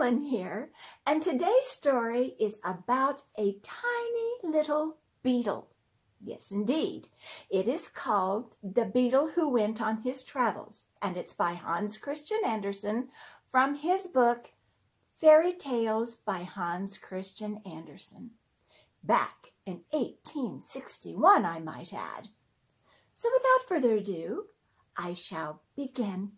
Here, and today's story is about a tiny little beetle. Yes, indeed. It is called The Beetle Who Went on His Travels, and it's by Hans Christian Andersen from his book, Fairy Tales by Hans Christian Andersen. Back in 1861, I might add. So without further ado, I shall begin.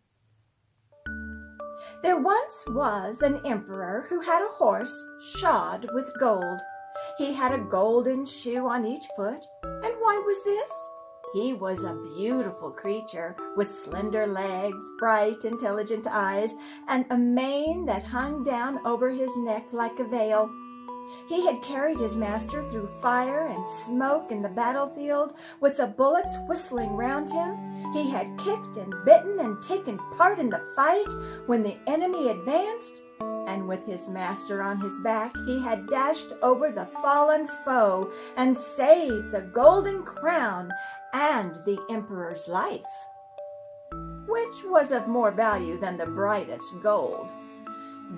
There once was an emperor who had a horse shod with gold. He had a golden shoe on each foot. And why was this? He was a beautiful creature with slender legs, bright, intelligent eyes, and a mane that hung down over his neck like a veil. He had carried his master through fire and smoke in the battlefield with the bullets whistling round him. He had kicked and bitten and taken part in the fight when the enemy advanced. And with his master on his back, he had dashed over the fallen foe and saved the golden crown and the emperor's life. Which was of more value than the brightest gold?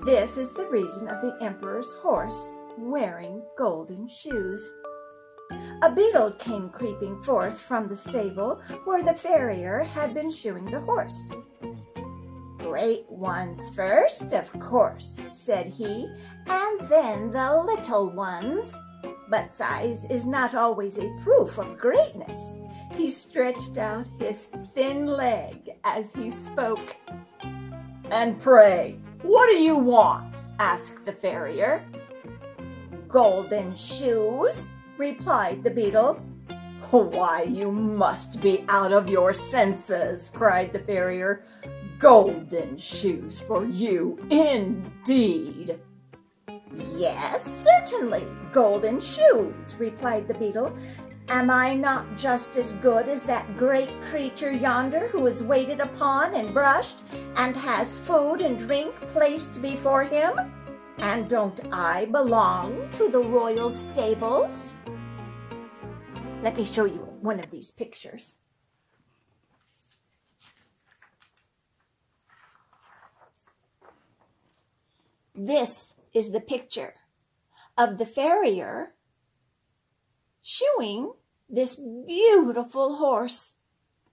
This is the reason of the emperor's horse wearing golden shoes. A beetle came creeping forth from the stable where the farrier had been shoeing the horse. Great ones first, of course, said he, and then the little ones. But size is not always a proof of greatness. He stretched out his thin leg as he spoke. And pray, what do you want? asked the farrier golden shoes, replied the beetle. Why, you must be out of your senses, cried the farrier. Golden shoes for you, indeed. Yes, certainly, golden shoes, replied the beetle. Am I not just as good as that great creature yonder who is waited upon and brushed and has food and drink placed before him? And don't I belong to the royal stables? Let me show you one of these pictures. This is the picture of the farrier shoeing this beautiful horse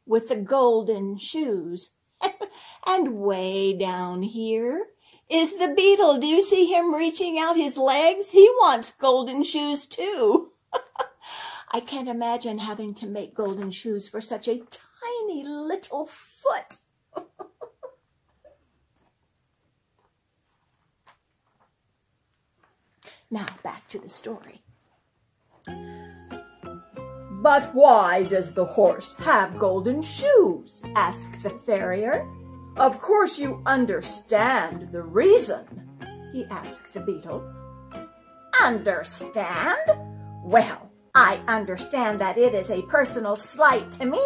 with the golden shoes. and way down here is the beetle. Do you see him reaching out his legs? He wants golden shoes too. I can't imagine having to make golden shoes for such a tiny little foot. now back to the story. But why does the horse have golden shoes? asked the farrier. Of course you understand the reason, he asked the beetle. Understand? Well, I understand that it is a personal slight to me,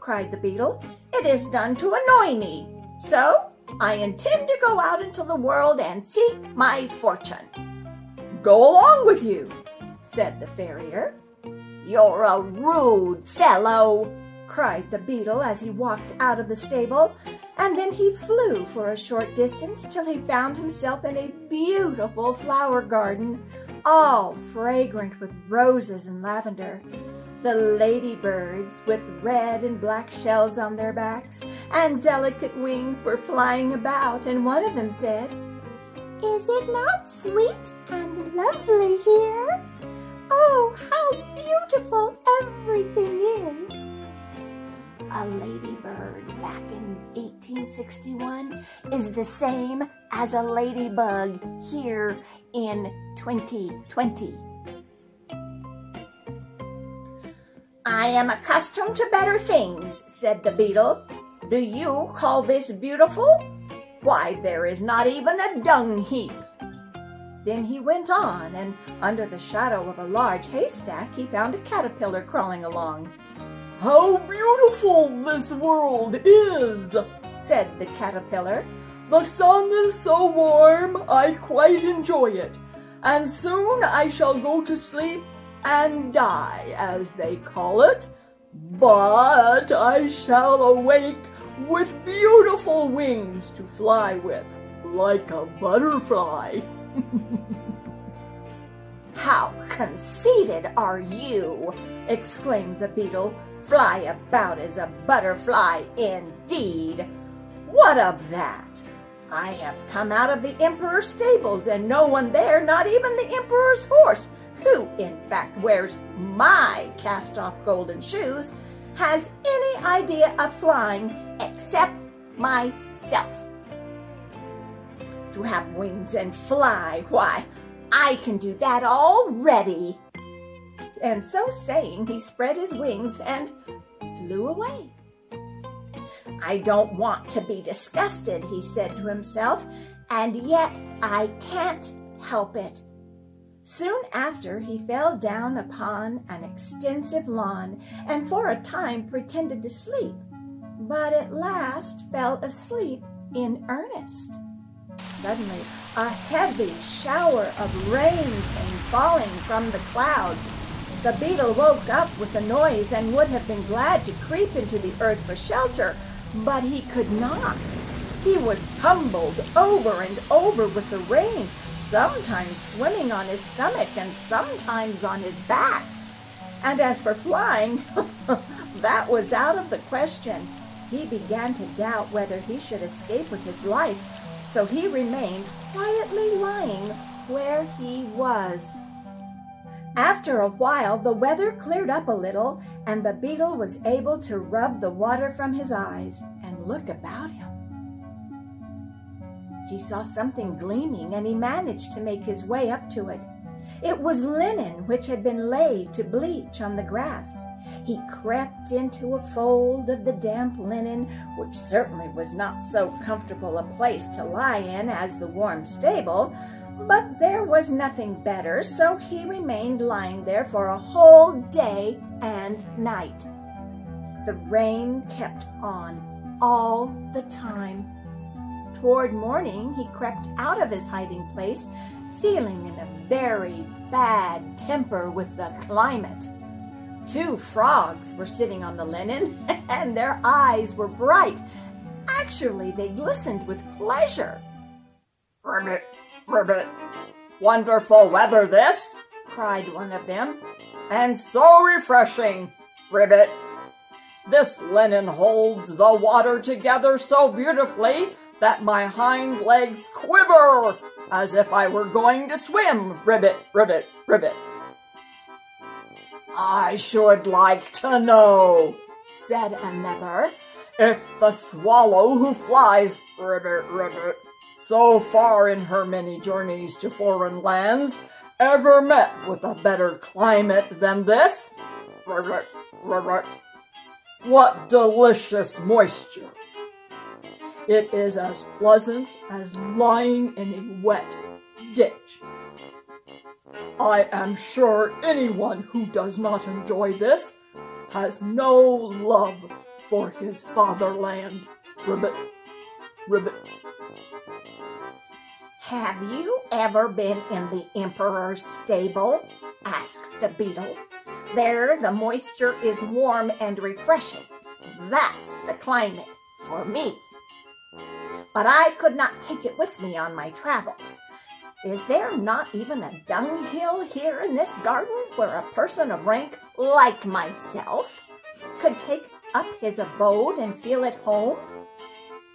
cried the beetle. It is done to annoy me. So I intend to go out into the world and seek my fortune. Go along with you, said the farrier. You're a rude fellow, cried the beetle as he walked out of the stable and then he flew for a short distance till he found himself in a beautiful flower garden, all fragrant with roses and lavender. The ladybirds, with red and black shells on their backs and delicate wings, were flying about, and one of them said, Is it not sweet and lovely here? Oh, how beautiful everything is! A ladybird back in 1861 is the same as a ladybug here in 2020. I am accustomed to better things, said the beetle. Do you call this beautiful? Why, there is not even a dung heap. Then he went on, and under the shadow of a large haystack he found a caterpillar crawling along. How beautiful this world is, said the caterpillar. The sun is so warm, I quite enjoy it, and soon I shall go to sleep and die, as they call it. But I shall awake with beautiful wings to fly with. like a butterfly. How conceited are you! exclaimed the beetle. Fly about as a butterfly indeed. What of that? I have come out of the emperor's stables and no one there, not even the emperor's horse, who in fact wears my cast-off golden shoes, has any idea of flying except myself. To have wings and fly, why, I can do that already. And so saying, he spread his wings and flew away. I don't want to be disgusted, he said to himself, and yet I can't help it. Soon after, he fell down upon an extensive lawn and for a time pretended to sleep, but at last fell asleep in earnest. Suddenly, a heavy shower of rain came falling from the clouds. The beetle woke up with a noise and would have been glad to creep into the earth for shelter, but he could not. He was tumbled over and over with the rain, sometimes swimming on his stomach and sometimes on his back. And as for flying, that was out of the question. He began to doubt whether he should escape with his life, so he remained quietly lying where he was. After a while, the weather cleared up a little, and the beetle was able to rub the water from his eyes and look about him. He saw something gleaming, and he managed to make his way up to it. It was linen which had been laid to bleach on the grass. He crept into a fold of the damp linen, which certainly was not so comfortable a place to lie in as the warm stable, but there was nothing better, so he remained lying there for a whole day and night. The rain kept on all the time. Toward morning, he crept out of his hiding place, feeling in a very bad temper with the climate. Two frogs were sitting on the linen, and their eyes were bright. Actually, they glistened with pleasure. Ribbit, wonderful weather this, cried one of them. And so refreshing, Ribbit. This linen holds the water together so beautifully that my hind legs quiver as if I were going to swim, Ribbit, Ribbit, Ribbit. I should like to know, said another, if the swallow who flies, Ribbit, Ribbit, so far in her many journeys to foreign lands, ever met with a better climate than this? What delicious moisture! It is as pleasant as lying in a wet ditch. I am sure anyone who does not enjoy this has no love for his fatherland. Ribbit, ribbit. Have you ever been in the emperor's stable? asked the beetle. There the moisture is warm and refreshing. That's the climate for me. But I could not take it with me on my travels. Is there not even a dunghill here in this garden where a person of rank like myself could take up his abode and feel at home?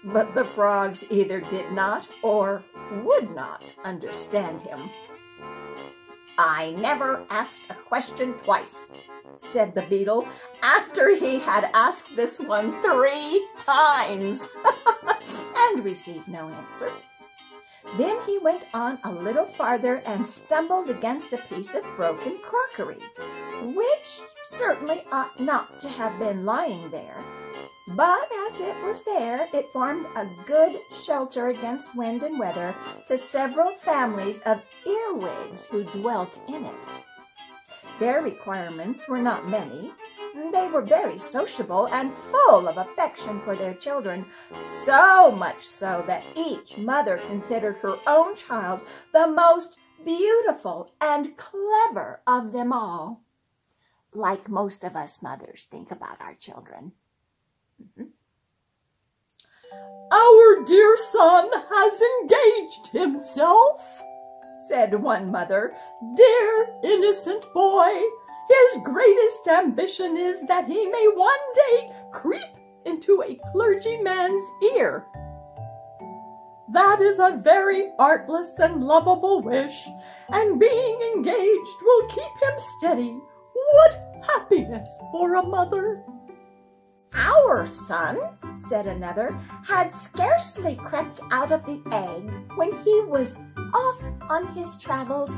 But the frogs either did not or would not understand him. I never asked a question twice, said the beetle, after he had asked this one three times and received no answer. Then he went on a little farther and stumbled against a piece of broken crockery, which certainly ought not to have been lying there. But as it was there, it formed a good shelter against wind and weather to several families of earwigs who dwelt in it. Their requirements were not many, they were very sociable and full of affection for their children, so much so that each mother considered her own child the most beautiful and clever of them all. Like most of us mothers think about our children. Mm -hmm. Our dear son has engaged himself, said one mother. Dear innocent boy, his greatest ambition is that he may one day creep into a clergyman's ear. That is a very artless and lovable wish, and being engaged will keep him steady. What happiness for a mother! Our son, said another, had scarcely crept out of the egg when he was off on his travels.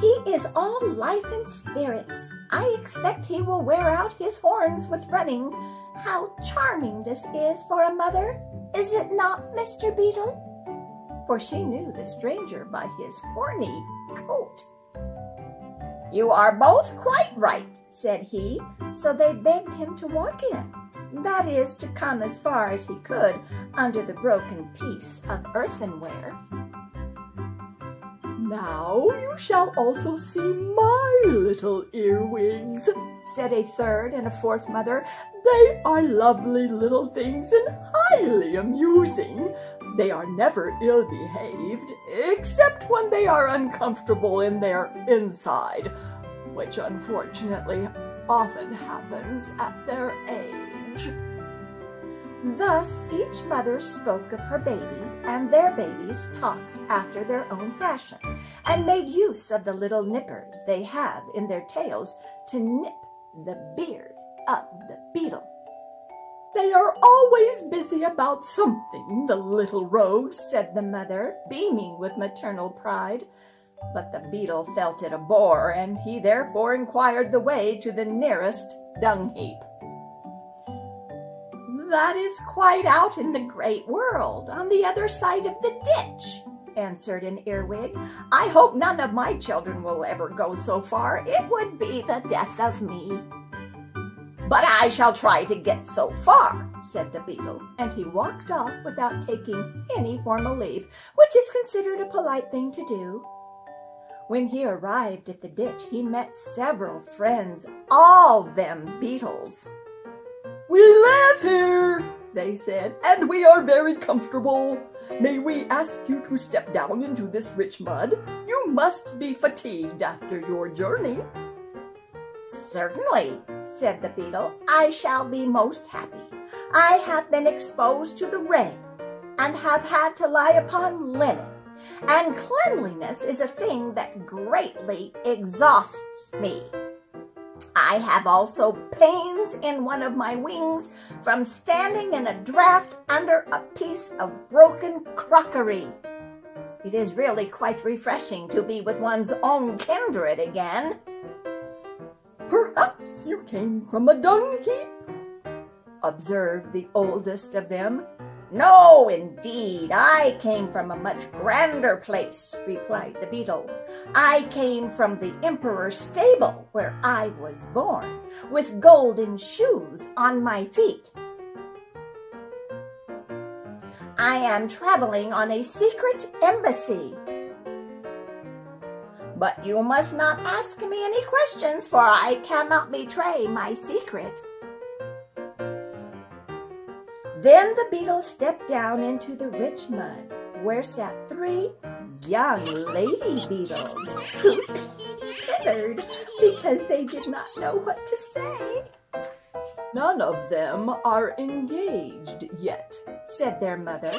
He is all life and spirits. I expect he will wear out his horns with running. How charming this is for a mother, is it not, Mr. Beetle? For she knew the stranger by his horny coat. You are both quite right, said he, so they begged him to walk in that is, to come as far as he could under the broken piece of earthenware. Now you shall also see my little earwigs, said a third and a fourth mother. They are lovely little things and highly amusing. They are never ill behaved, except when they are uncomfortable in their inside, which unfortunately often happens at their age. Thus each mother spoke of her baby, and their babies talked after their own fashion, and made use of the little nippers they have in their tails to nip the beard of the beetle. They are always busy about something, the little rogues, said the mother, beaming with maternal pride. But the beetle felt it a bore, and he therefore inquired the way to the nearest dung heap. That is quite out in the great world, on the other side of the ditch, answered an earwig. I hope none of my children will ever go so far. It would be the death of me. But I shall try to get so far, said the beetle, and he walked off without taking any formal leave, which is considered a polite thing to do. When he arrived at the ditch, he met several friends, all them beetles. We live here, they said, and we are very comfortable. May we ask you to step down into this rich mud? You must be fatigued after your journey. Certainly, said the beetle. I shall be most happy. I have been exposed to the rain and have had to lie upon linen, and cleanliness is a thing that greatly exhausts me. I have also pains in one of my wings from standing in a draft under a piece of broken crockery. It is really quite refreshing to be with one's own kindred again. Perhaps you came from a dung heap, observed the oldest of them. No, indeed, I came from a much grander place, replied the beetle. I came from the emperor's stable, where I was born, with golden shoes on my feet. I am traveling on a secret embassy. But you must not ask me any questions, for I cannot betray my secret. Then the beetle stepped down into the rich mud, where sat three young lady beetles who tittered because they did not know what to say. None of them are engaged yet, said their mother,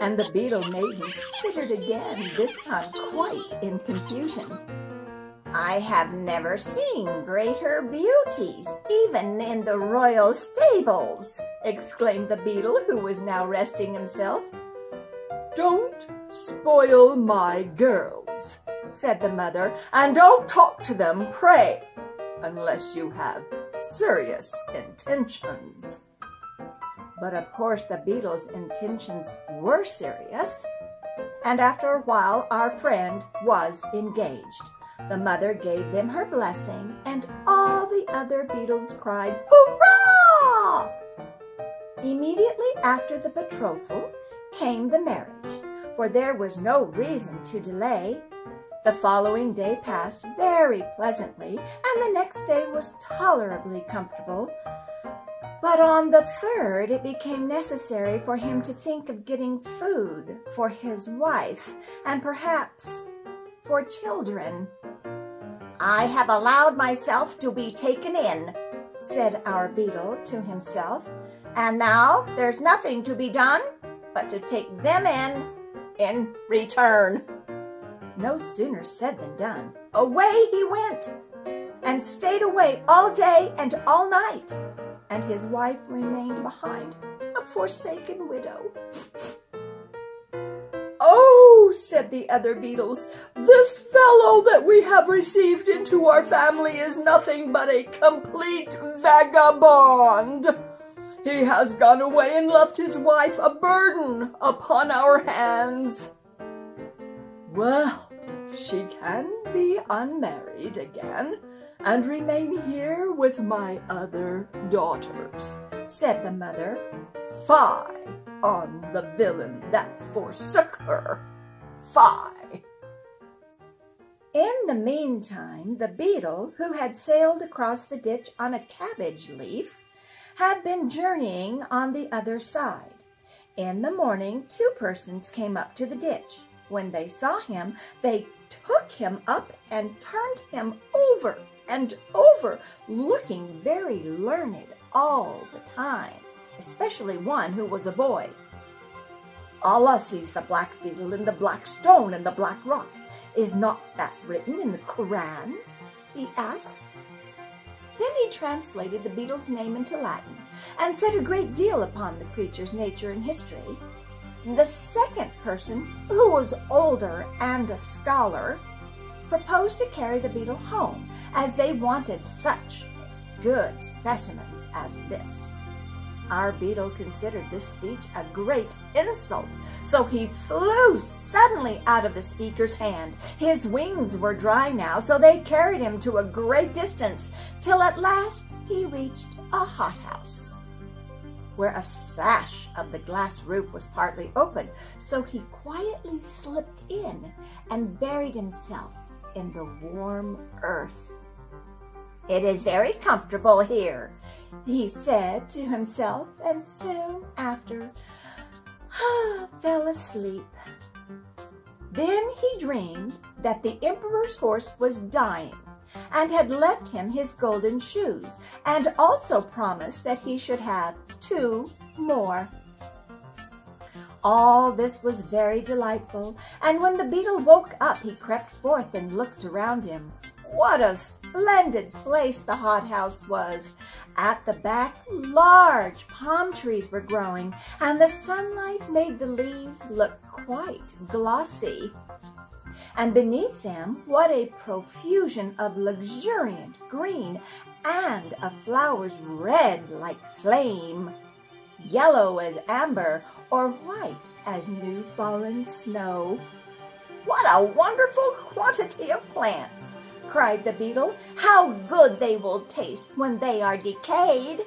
and the beetle maidens tittered again, this time quite in confusion. I have never seen greater beauties, even in the royal stables, exclaimed the beetle, who was now resting himself. Don't spoil my girls, said the mother, and don't talk to them, pray, unless you have serious intentions. But of course the beetle's intentions were serious, and after a while our friend was engaged. The mother gave them her blessing, and all the other beetles cried, Hurrah! Immediately after the betrothal came the marriage, for there was no reason to delay. The following day passed very pleasantly, and the next day was tolerably comfortable. But on the third, it became necessary for him to think of getting food for his wife and perhaps for children. I have allowed myself to be taken in, said our beetle to himself, and now there's nothing to be done but to take them in in return. No sooner said than done. Away he went and stayed away all day and all night, and his wife remained behind, a forsaken widow. Oh, said the other beetles, this fellow that we have received into our family is nothing but a complete vagabond. He has gone away and left his wife a burden upon our hands. Well, she can be unmarried again and remain here with my other daughters, said the mother. Fie on the villain that forsook her. Fie! In the meantime, the beetle, who had sailed across the ditch on a cabbage leaf, had been journeying on the other side. In the morning, two persons came up to the ditch. When they saw him, they took him up and turned him over and over, looking very learned all the time especially one who was a boy. Allah sees the black beetle in the black stone and the black rock. Is not that written in the Koran? he asked. Then he translated the beetle's name into Latin and said a great deal upon the creature's nature and history. The second person, who was older and a scholar, proposed to carry the beetle home, as they wanted such good specimens as this. Our beetle considered this speech a great insult, so he flew suddenly out of the speaker's hand. His wings were dry now, so they carried him to a great distance, till at last he reached a hothouse, where a sash of the glass roof was partly open, so he quietly slipped in and buried himself in the warm earth. It is very comfortable here, he said to himself, and soon after ah, fell asleep. Then he dreamed that the emperor's horse was dying and had left him his golden shoes and also promised that he should have two more. All this was very delightful, and when the beetle woke up, he crept forth and looked around him. What a splendid place the hothouse was! At the back, large palm trees were growing, and the sunlight made the leaves look quite glossy. And beneath them, what a profusion of luxuriant green and of flowers red like flame, yellow as amber, or white as new fallen snow. What a wonderful quantity of plants! cried the beetle. How good they will taste when they are decayed!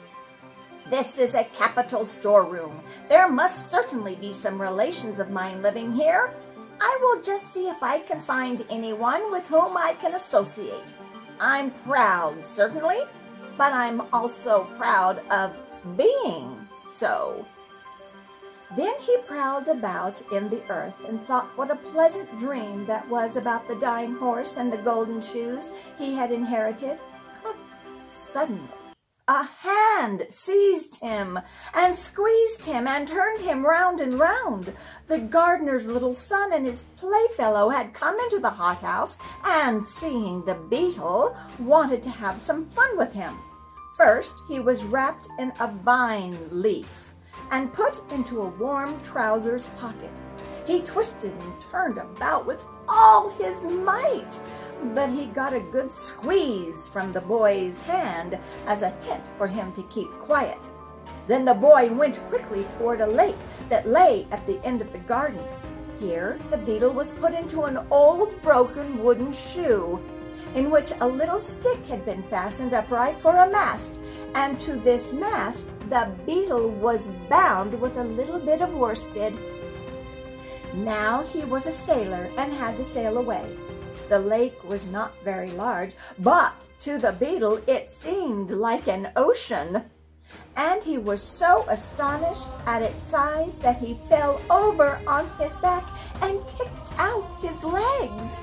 This is a capital storeroom. There must certainly be some relations of mine living here. I will just see if I can find anyone with whom I can associate. I'm proud, certainly, but I'm also proud of being so. Then he prowled about in the earth and thought what a pleasant dream that was about the dying horse and the golden shoes he had inherited. Suddenly, a hand seized him and squeezed him and turned him round and round. The gardener's little son and his playfellow had come into the hothouse and, seeing the beetle, wanted to have some fun with him. First, he was wrapped in a vine leaf and put into a warm trousers pocket. He twisted and turned about with all his might, but he got a good squeeze from the boy's hand as a hint for him to keep quiet. Then the boy went quickly toward a lake that lay at the end of the garden. Here the beetle was put into an old broken wooden shoe in which a little stick had been fastened upright for a mast, and to this mast the beetle was bound with a little bit of worsted. Now he was a sailor and had to sail away. The lake was not very large, but to the beetle it seemed like an ocean. and he was so astonished at its size that he fell over on his back and kicked out his legs.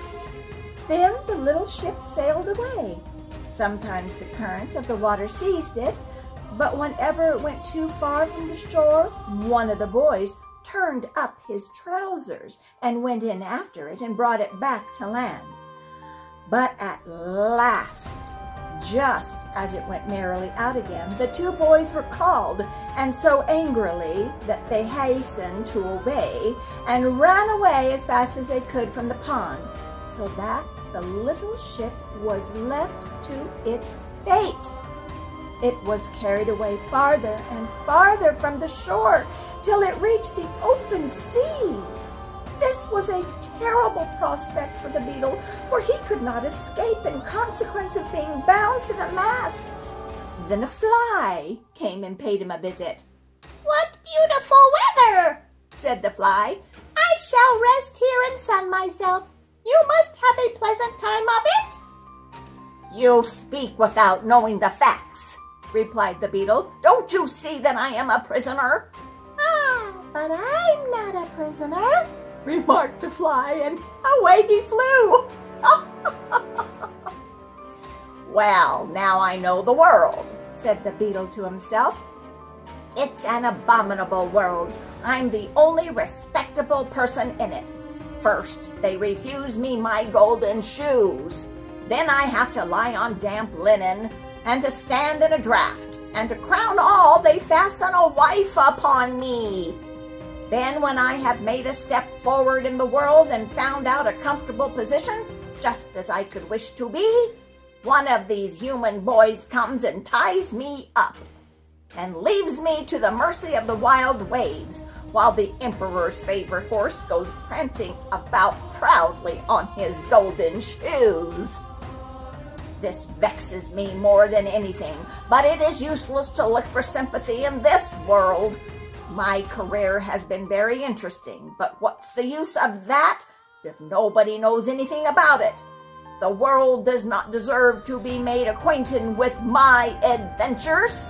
Then the little ship sailed away. Sometimes the current of the water seized it, but whenever it went too far from the shore, one of the boys turned up his trousers and went in after it and brought it back to land. But at last, just as it went merrily out again, the two boys were called, and so angrily that they hastened to obey and ran away as fast as they could from the pond, so that the little ship was left to its fate. It was carried away farther and farther from the shore till it reached the open sea. This was a terrible prospect for the beetle, for he could not escape in consequence of being bound to the mast. Then a fly came and paid him a visit. What beautiful weather, said the fly. I shall rest here and sun myself. You must have a pleasant time of it. You speak without knowing the facts, replied the beetle. Don't you see that I am a prisoner? But I'm not a prisoner, remarked the fly, and away he flew. well, now I know the world, said the beetle to himself. It's an abominable world. I'm the only respectable person in it. First, they refuse me my golden shoes. Then I have to lie on damp linen and to stand in a draft. And to crown all, they fasten a wife upon me. Then when I have made a step forward in the world and found out a comfortable position, just as I could wish to be, one of these human boys comes and ties me up and leaves me to the mercy of the wild waves while the emperor's favorite horse goes prancing about proudly on his golden shoes. This vexes me more than anything, but it is useless to look for sympathy in this world. My career has been very interesting, but what's the use of that if nobody knows anything about it? The world does not deserve to be made acquainted with my adventures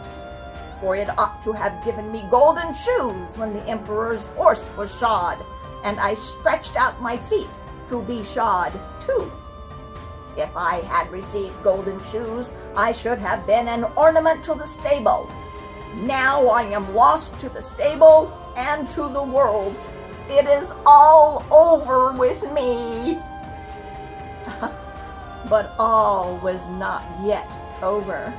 for it ought to have given me golden shoes when the emperor's horse was shod, and I stretched out my feet to be shod too. If I had received golden shoes, I should have been an ornament to the stable. Now I am lost to the stable and to the world. It is all over with me. but all was not yet over.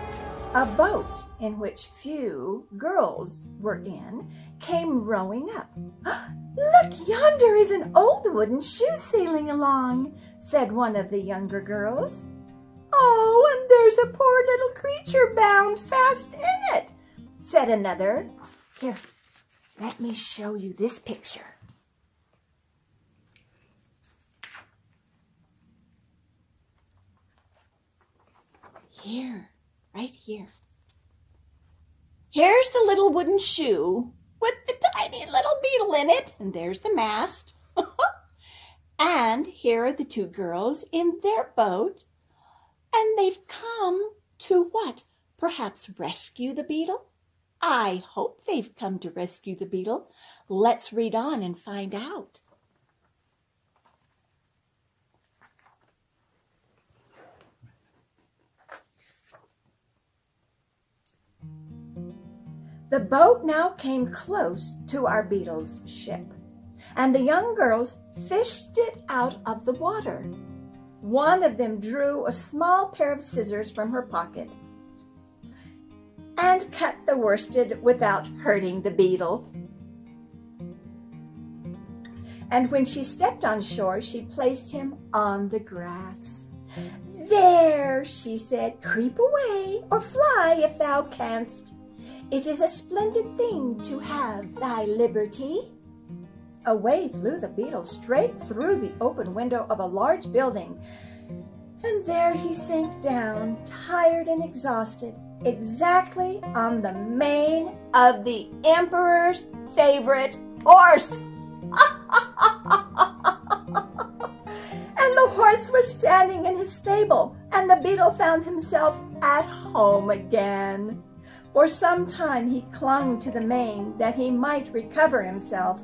A boat in which few girls were in came rowing up. Look, yonder is an old wooden shoe sailing along, said one of the younger girls. Oh, and there's a poor little creature bound fast in it, said another. Here, let me show you this picture. Here right here. Here's the little wooden shoe with the tiny little beetle in it, and there's the mast. and here are the two girls in their boat, and they've come to what? Perhaps rescue the beetle? I hope they've come to rescue the beetle. Let's read on and find out. The boat now came close to our beetle's ship, and the young girls fished it out of the water. One of them drew a small pair of scissors from her pocket and cut the worsted without hurting the beetle. And when she stepped on shore, she placed him on the grass. There, she said, creep away or fly if thou canst. It is a splendid thing to have thy liberty. Away flew the beetle straight through the open window of a large building, and there he sank down, tired and exhausted, exactly on the mane of the emperor's favorite horse. and the horse was standing in his stable, and the beetle found himself at home again. For some time he clung to the mane that he might recover himself.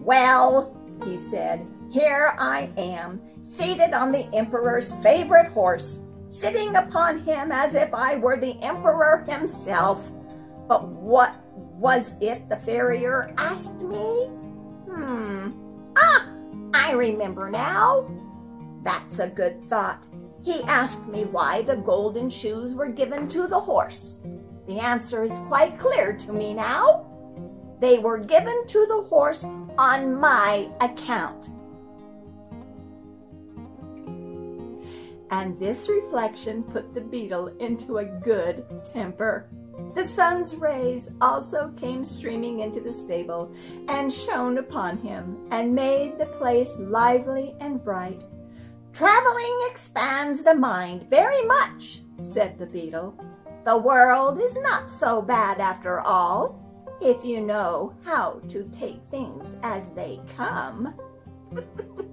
Well, he said, here I am, seated on the emperor's favorite horse, sitting upon him as if I were the emperor himself. But what was it the farrier asked me? Hmm. Ah, I remember now. That's a good thought. He asked me why the golden shoes were given to the horse. The answer is quite clear to me now. They were given to the horse on my account. And this reflection put the beetle into a good temper. The sun's rays also came streaming into the stable and shone upon him and made the place lively and bright. Traveling expands the mind very much, said the beetle. The world is not so bad after all, if you know how to take things as they come.